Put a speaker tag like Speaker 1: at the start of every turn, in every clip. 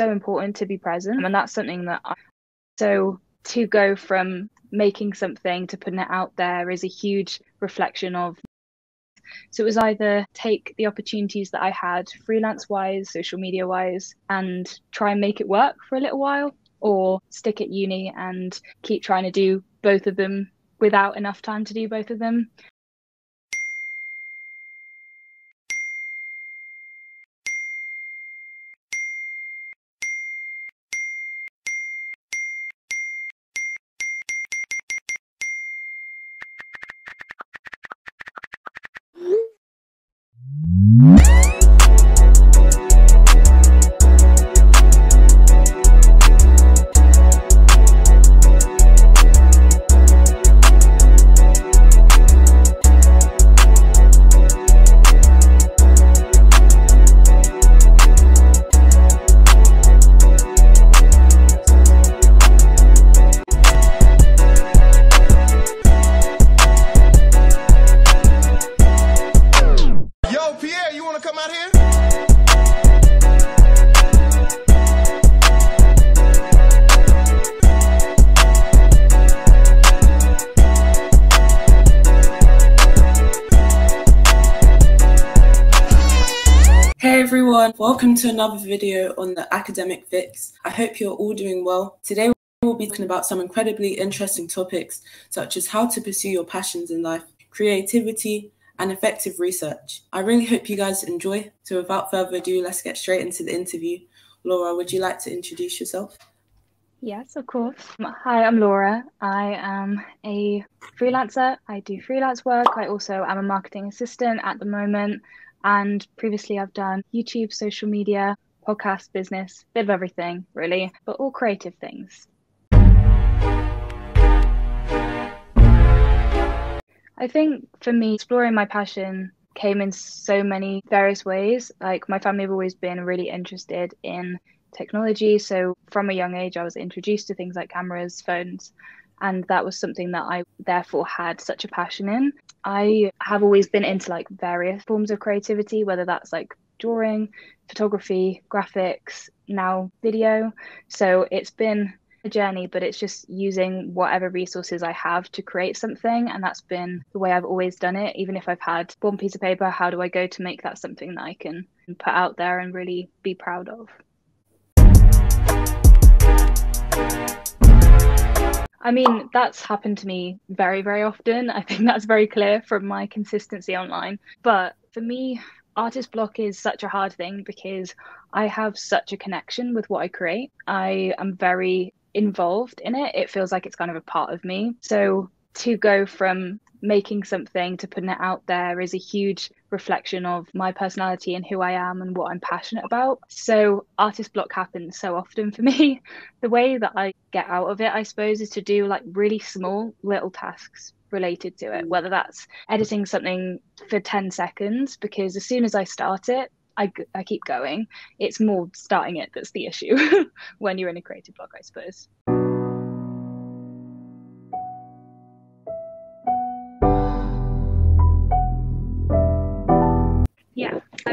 Speaker 1: so important to be present. And that's something that I, so to go from making something to putting it out there is a huge reflection of so it was either take the opportunities that I had freelance wise, social media wise, and try and make it work for a little while, or stick at uni and keep trying to do both of them without enough time to do both of them.
Speaker 2: Welcome to another video on the Academic Fix. I hope you're all doing well. Today we'll be talking about some incredibly interesting topics such as how to pursue your passions in life, creativity, and effective research. I really hope you guys enjoy. So without further ado, let's get straight into the interview. Laura, would you like to introduce yourself?
Speaker 1: Yes, of course. Hi, I'm Laura. I am a freelancer. I do freelance work. I also am a marketing assistant at the moment. And previously, I've done YouTube, social media, podcast, business, bit of everything, really, but all creative things. I think for me, exploring my passion came in so many various ways. Like, my family have always been really interested in technology. So, from a young age, I was introduced to things like cameras, phones, and that was something that I therefore had such a passion in. I have always been into like various forms of creativity, whether that's like drawing, photography, graphics, now video. So it's been a journey, but it's just using whatever resources I have to create something. And that's been the way I've always done it. Even if I've had one piece of paper, how do I go to make that something that I can put out there and really be proud of? I mean, that's happened to me very, very often. I think that's very clear from my consistency online. But for me, artist block is such a hard thing because I have such a connection with what I create. I am very involved in it. It feels like it's kind of a part of me. So to go from making something to putting it out there is a huge reflection of my personality and who I am and what I'm passionate about. So artist block happens so often for me. The way that I get out of it, I suppose, is to do like really small little tasks related to it, whether that's editing something for 10 seconds, because as soon as I start it, I, I keep going. It's more starting it that's the issue when you're in a creative block, I suppose.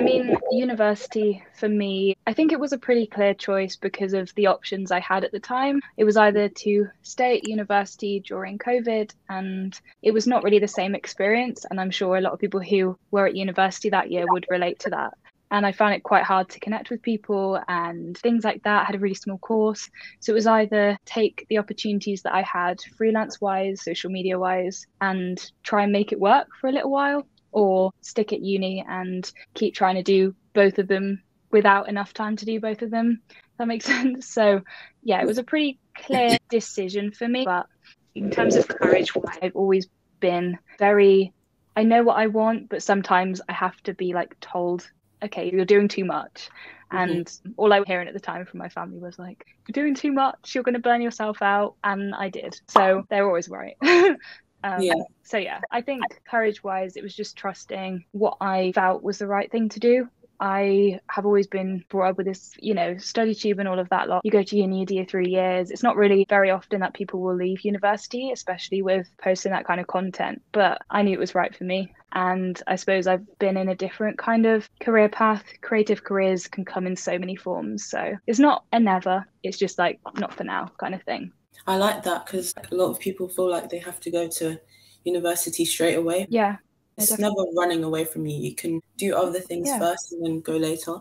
Speaker 1: Mean, university for me, I think it was a pretty clear choice because of the options I had at the time. It was either to stay at university during COVID, and it was not really the same experience. And I'm sure a lot of people who were at university that year would relate to that. And I found it quite hard to connect with people and things like that. I had a really small course. So it was either take the opportunities that I had freelance wise, social media wise, and try and make it work for a little while or stick at uni and keep trying to do both of them without enough time to do both of them. That makes sense. So, yeah, it was a pretty clear decision for me. But in terms of courage, I've always been very, I know what I want, but sometimes I have to be like told, okay, you're doing too much. Mm-hmm. And mm-hmm. all I was hearing at the time from my family was like, you're doing too much, you're going to burn yourself out. And I did. So they're always right. Um, yeah. So yeah, I think courage wise, it was just trusting what I felt was the right thing to do. I have always been brought up with this, you know, StudyTube and all of that lot. You go to uni, you do three years. It's not really very often that people will leave university, especially with posting that kind of content. But I knew it was right for me. And I suppose I've been in a different kind of career path. Creative careers can come in so many forms. So it's not a never, it's just like not for now kind of thing.
Speaker 2: I like that because a lot of people feel like they have to go to university straight away.
Speaker 1: Yeah.
Speaker 2: It's definitely. never running away from you. You can do other things yeah. first and then go later.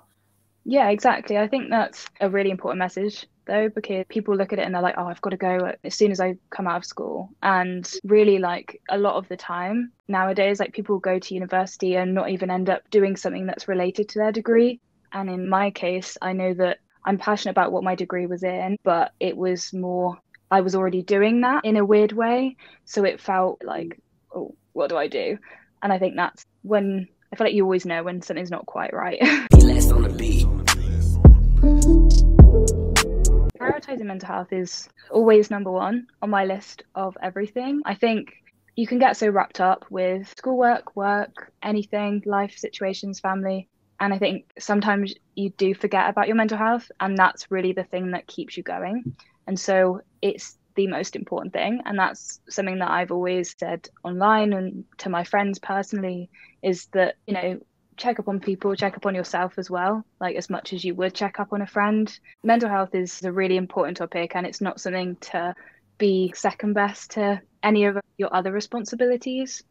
Speaker 1: Yeah, exactly. I think that's a really important message though because people look at it and they're like oh i've got to go as soon as i come out of school and really like a lot of the time nowadays like people go to university and not even end up doing something that's related to their degree and in my case i know that i'm passionate about what my degree was in but it was more i was already doing that in a weird way so it felt mm. like oh what do i do and i think that's when i feel like you always know when something's not quite right prioritizing mental health is always number one on my list of everything. I think you can get so wrapped up with schoolwork, work, anything, life situations, family. And I think sometimes you do forget about your mental health, and that's really the thing that keeps you going. And so it's the most important thing. And that's something that I've always said online and to my friends personally is that, you know, check up on people, check up on yourself as well, like as much as you would check up on a friend. Mental health is a really important topic and it's not something to be second best to any of your other responsibilities.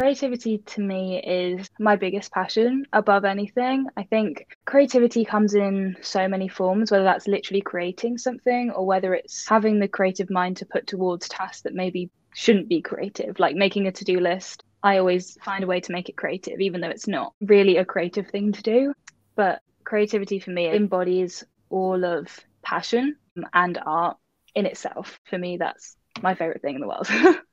Speaker 1: Creativity to me is my biggest passion above anything. I think creativity comes in so many forms, whether that's literally creating something or whether it's having the creative mind to put towards tasks that maybe shouldn't be creative, like making a to do list. I always find a way to make it creative, even though it's not really a creative thing to do. But creativity for me embodies all of passion and art in itself. For me, that's my favorite thing in the world.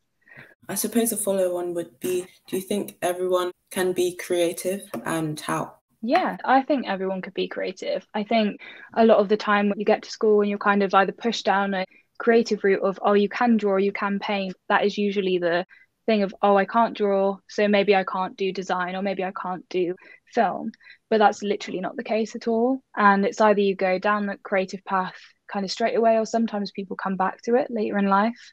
Speaker 2: I suppose a follow on would be do you think everyone can be creative and how?
Speaker 1: Yeah, I think everyone could be creative. I think a lot of the time when you get to school and you're kind of either pushed down a creative route of oh you can draw you can paint that is usually the thing of oh i can't draw so maybe i can't do design or maybe i can't do film but that's literally not the case at all and it's either you go down the creative path kind of straight away or sometimes people come back to it later in life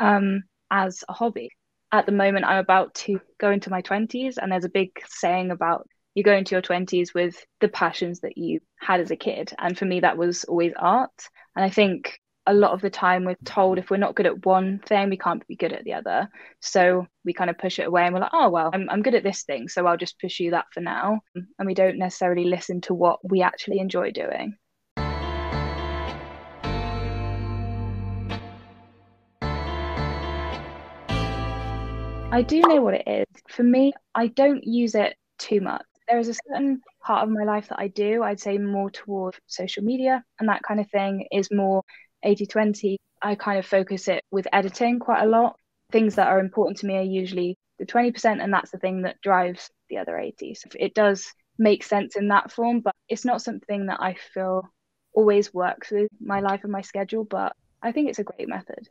Speaker 1: um, as a hobby at the moment i'm about to go into my 20s and there's a big saying about you go into your 20s with the passions that you had as a kid and for me that was always art and i think a lot of the time we're told if we're not good at one thing, we can't be good at the other. So we kind of push it away and we're like, oh, well, I'm, I'm good at this thing. So I'll just pursue that for now. And we don't necessarily listen to what we actually enjoy doing. I do know what it is. For me, I don't use it too much. There is a certain part of my life that I do. I'd say more towards social media and that kind of thing is more 80 20, I kind of focus it with editing quite a lot. Things that are important to me are usually the 20%, and that's the thing that drives the other 80. So it does make sense in that form, but it's not something that I feel always works with my life and my schedule, but I think it's a great method.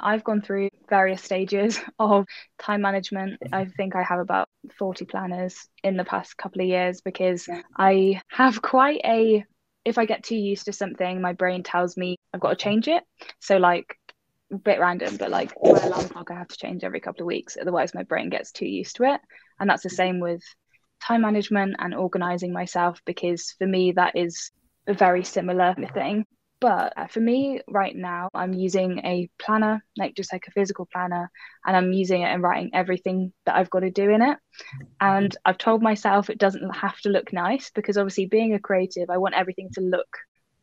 Speaker 1: I've gone through various stages of time management. Mm-hmm. I think I have about 40 planners in the past couple of years because I have quite a if I get too used to something, my brain tells me I've got to change it. So like a bit random, but like my alarm clock I have to change every couple of weeks. Otherwise my brain gets too used to it. And that's the mm-hmm. same with time management and organizing myself because for me that is a very similar thing. But uh, for me right now, I'm using a planner, like just like a physical planner, and I'm using it and writing everything that I've got to do in it. And I've told myself it doesn't have to look nice because obviously being a creative, I want everything to look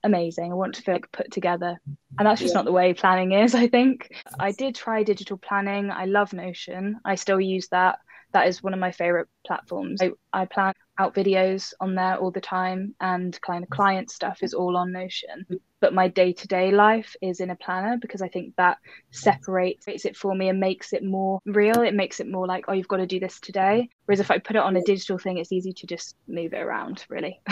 Speaker 1: amazing. I want to feel like put together. And that's just yeah. not the way planning is, I think. I did try digital planning. I love Notion. I still use that. That is one of my favorite platforms. I, I plan out videos on there all the time and kind of client stuff is all on Notion. But my day-to-day life is in a planner because i think that separates it for me and makes it more real. It makes it more like oh you've got to do this today. Whereas if i put it on a digital thing it's easy to just move it around really.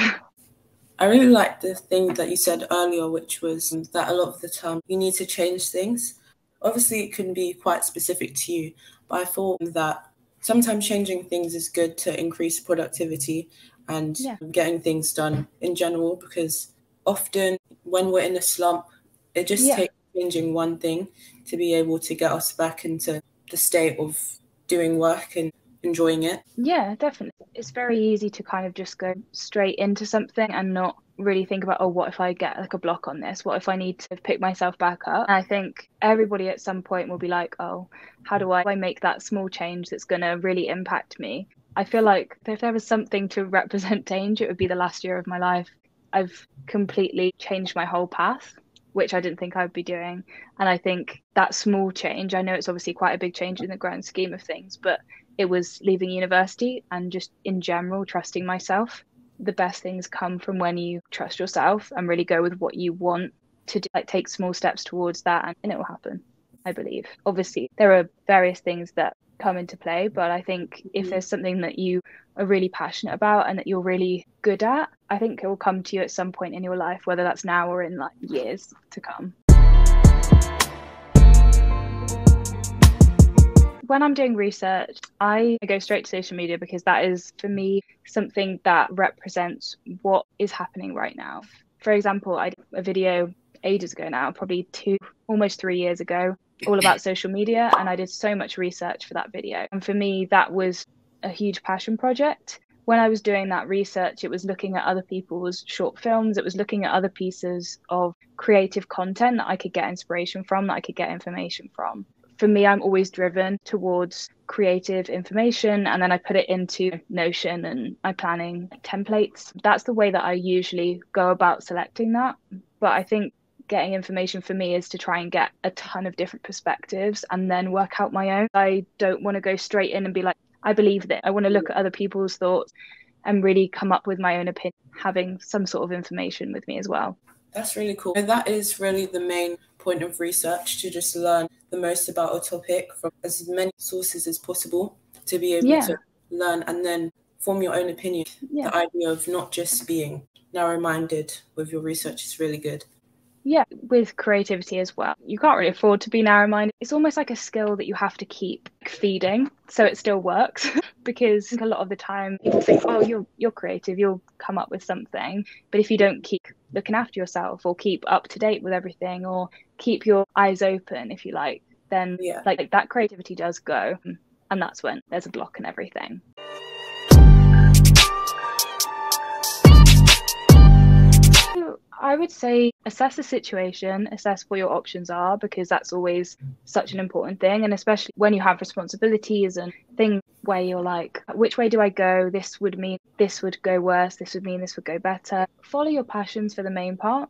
Speaker 2: I really like the thing that you said earlier, which was that a lot of the time you need to change things. Obviously, it can be quite specific to you, but I thought that sometimes changing things is good to increase productivity and yeah. getting things done in general because often when we're in a slump, it just
Speaker 1: Yeah.
Speaker 2: takes changing one thing to be able to get us back into the state of doing work and enjoying it.
Speaker 1: Yeah, definitely. It's very easy to kind of just go straight into something and not really think about, oh, what if I get like a block on this? What if I need to pick myself back up? And I think everybody at some point will be like, oh, how do I, make that small change that's going to really impact me? I feel like if there was something to represent change, it would be the last year of my life. I've completely changed my whole path, which I didn't think I would be doing. And I think that small change, I know it's obviously quite a big change in the grand scheme of things, but it was leaving university and just in general trusting myself. The best things come from when you trust yourself and really go with what you want to do, like take small steps towards that and, and it will happen, I believe. Obviously, there are various things that come into play, but I think if mm. there's something that you are really passionate about and that you're really good at, I think it will come to you at some point in your life, whether that's now or in like years to come. When I'm doing research, I go straight to social media because that is, for me, something that represents what is happening right now. For example, I did a video ages ago now, probably two, almost three years ago, all about social media. And I did so much research for that video. And for me, that was a huge passion project. When I was doing that research, it was looking at other people's short films, it was looking at other pieces of creative content that I could get inspiration from, that I could get information from for me, I'm always driven towards creative information and then I put it into Notion and my planning templates. That's the way that I usually go about selecting that. But I think getting information for me is to try and get a ton of different perspectives and then work out my own. I don't want to go straight in and be like, I believe that. I want to look at other people's thoughts and really come up with my own opinion, having some sort of information with me as well.
Speaker 2: That's really cool. And that is really the main point of research to just learn the most about a topic from as many sources as possible to be able
Speaker 1: Yeah.
Speaker 2: to learn and then form your own opinion.
Speaker 1: Yeah.
Speaker 2: The idea of not just being narrow minded with your research is really good.
Speaker 1: Yeah, with creativity as well. You can't really afford to be narrow minded. It's almost like a skill that you have to keep feeding so it still works because a lot of the time people think, oh, you're you're creative, you'll come up with something. But if you don't keep looking after yourself or keep up to date with everything or keep your eyes open, if you like, then
Speaker 2: Yeah.
Speaker 1: like that creativity does go. And that's when there's a block and everything. I would say assess the situation, assess what your options are, because that's always such an important thing. And especially when you have responsibilities and things where you're like, which way do I go? This would mean this would go worse. This would mean this would go better. Follow your passions for the main part.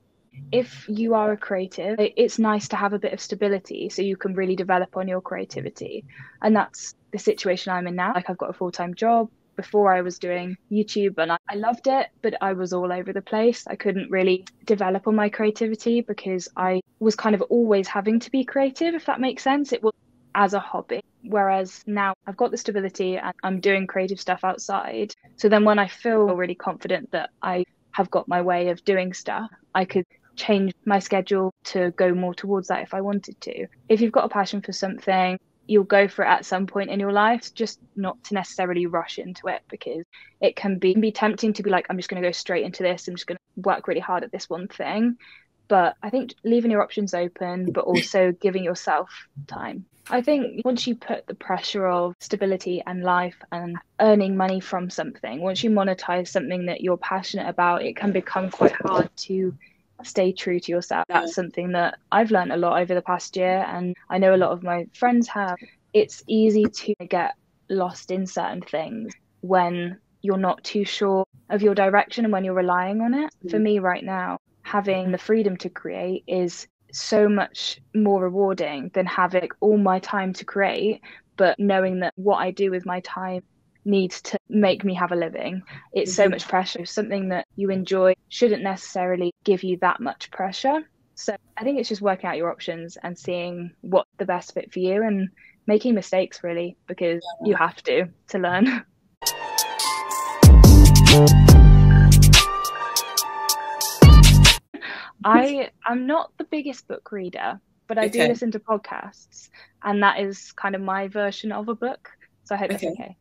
Speaker 1: If you are a creative, it's nice to have a bit of stability so you can really develop on your creativity. And that's the situation I'm in now. Like, I've got a full time job before I was doing YouTube and I, loved it, but I was all over the place. I couldn't really develop on my creativity because I was kind of always having to be creative, if that makes sense. It was as a hobby. Whereas now I've got the stability and I'm doing creative stuff outside. So then when I feel really confident that I have got my way of doing stuff, I could change my schedule to go more towards that if I wanted to. If you've got a passion for something, you'll go for it at some point in your life, just not to necessarily rush into it because it can be, be tempting to be like, I'm just going to go straight into this. I'm just going to work really hard at this one thing. But I think leaving your options open, but also giving yourself time. I think once you put the pressure of stability and life and earning money from something, once you monetize something that you're passionate about, it can become quite hard to stay true to yourself. That's something that I've learned a lot over the past year, and I know a lot of my friends have. It's easy to get lost in certain things when you're not too sure of your direction and when you're relying on it. For mm. me, right now, having the freedom to create is so much more rewarding than having all my time to create, but knowing that what I do with my time needs to make me have a living. It's so
Speaker 2: Mhm.
Speaker 1: much pressure. Something that you enjoy shouldn't necessarily give you that much pressure. So I think it's just working out your options and seeing what the best fit for you and making mistakes really because you have to to learn. I am not the biggest book reader, but I do listen to podcasts, and that is kind of my version of a book. So I hope that's
Speaker 2: Okay.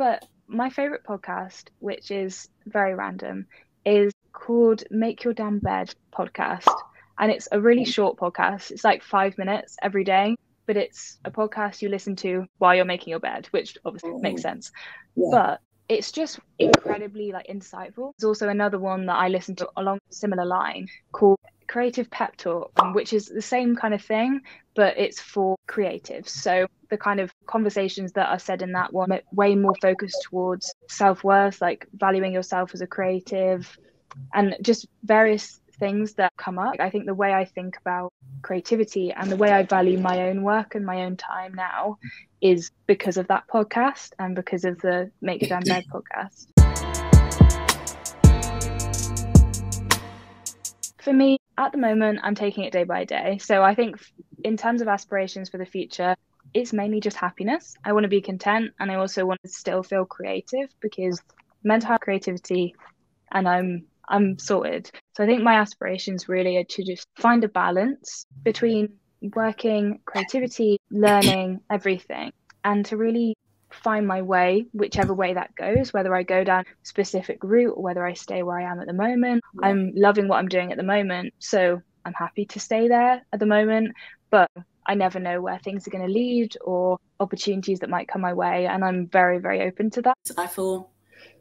Speaker 1: But my favorite podcast, which is very random, is called Make Your Damn Bed podcast. And it's a really mm. short podcast. It's like five minutes every day, but it's a podcast you listen to while you're making your bed, which obviously oh. makes sense. Yeah. But it's just incredibly like insightful. There's also another one that I listen to along a similar line called Creative Pep Talk, um, which is the same kind of thing, but it's for creatives. So the kind of conversations that are said in that one are way more focused towards self-worth, like valuing yourself as a creative and just various things that come up. I think the way I think about creativity and the way I value my own work and my own time now is because of that podcast and because of the Make It Damn Bed podcast. For me, at the moment, I'm taking it day by day. So I think, in terms of aspirations for the future, it's mainly just happiness. I want to be content and I also want to still feel creative because mental health creativity and I'm I'm sorted. So I think my aspirations really are to just find a balance between working, creativity, learning, everything, and to really find my way, whichever way that goes, whether I go down a specific route or whether I stay where I am at the moment. Yeah. I'm loving what I'm doing at the moment. So I'm happy to stay there at the moment. But I never know where things are going to lead or opportunities that might come my way. And I'm very, very open to that.
Speaker 2: I feel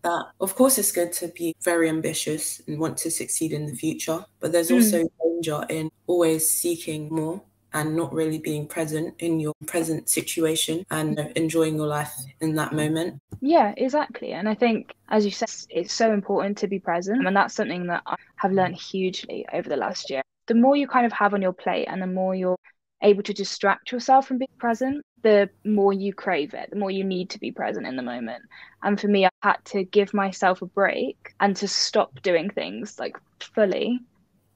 Speaker 2: that of course it's good to be very ambitious and want to succeed in the future but there's also mm. danger in always seeking more and not really being present in your present situation and enjoying your life in that moment.
Speaker 1: Yeah, exactly. And I think, as you said, it's so important to be present. And that's something that I have learned hugely over the last year. The more you kind of have on your plate and the more you're able to distract yourself from being present, the more you crave it, the more you need to be present in the moment. And for me, I had to give myself a break and to stop doing things like fully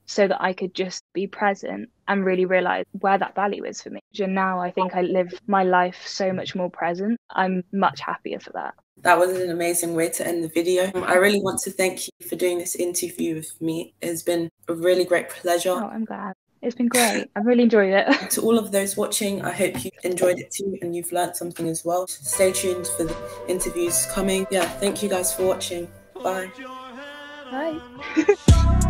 Speaker 1: so that I could just be present and really realize where that value is for me. And now I think I live my life so much more present. I'm much happier for that.
Speaker 2: That was an amazing way to end the video. Um, I really want to thank you for doing this interview with me. It's been a really great pleasure.
Speaker 1: Oh, I'm glad. It's been great. I've really enjoyed it.
Speaker 2: to all of those watching, I hope you enjoyed it too and you've learned something as well. Stay tuned for the interviews coming. Yeah, thank you guys for watching. Bye.
Speaker 1: Bye.